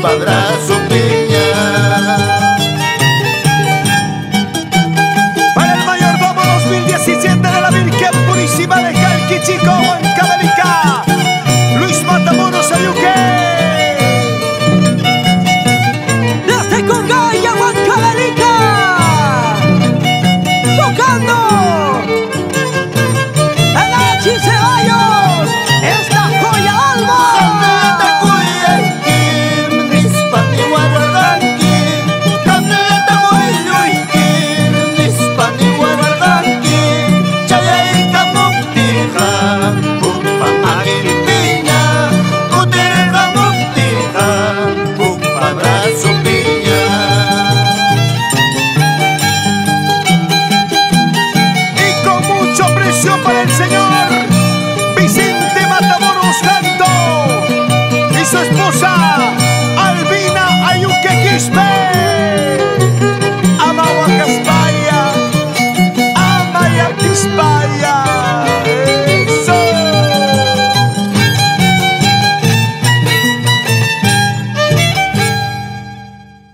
padrazo Piña. Para el mayor domo 2017 de la Virgen Purísima de Calquichico, Huancabelicó. Albina Ayuque Quispe.